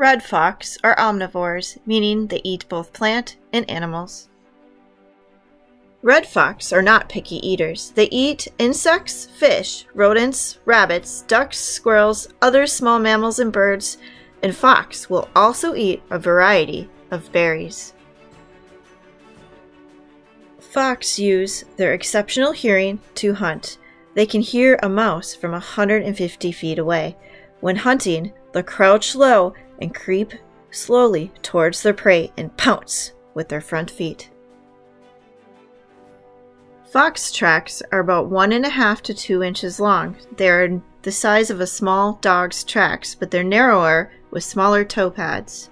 red fox are omnivores, meaning they eat both plant and animals. Red fox are not picky eaters. They eat insects, fish, rodents, rabbits, ducks, squirrels, other small mammals and birds, and fox will also eat a variety of berries. Fox use their exceptional hearing to hunt. They can hear a mouse from 150 feet away. When hunting, they'll crouch low and creep slowly towards their prey and pounce with their front feet. Fox tracks are about one and a half to two inches long. They are the size of a small dog's tracks, but they're narrower with smaller toe pads.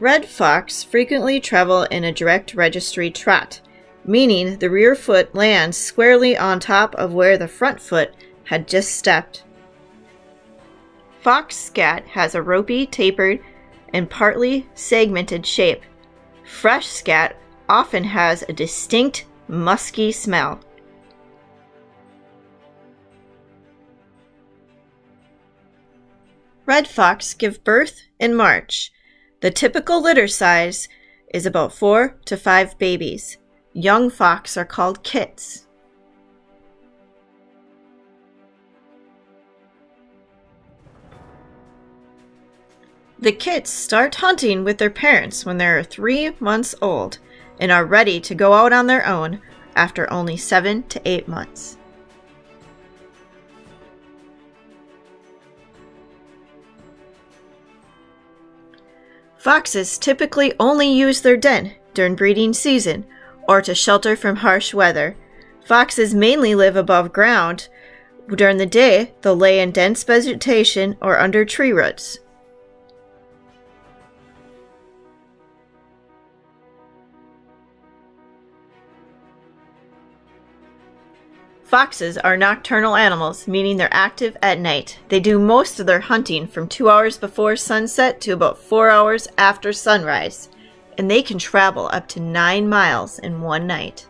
Red fox frequently travel in a direct register trot, meaning the rear foot lands squarely on top of where the front foot had just stepped. Fox scat has a ropey, tapered, and partly segmented shape. Fresh scat often has a distinct musky smell. Red fox give birth in March. The typical litter size is about 4 to 5 babies. Young fox are called kits. The kits start hunting with their parents when they are 3 months old and are ready to go out on their own after only 7 to 8 months. Foxes typically only use their den during breeding season or to shelter from harsh weather. Foxes mainly live above ground. During the day, they'll lay in dense vegetation or under tree roots. Foxes are nocturnal animals, meaning they're active at night. They do most of their hunting from two hours before sunset to about four hours after sunrise, and they can travel up to nine miles in one night.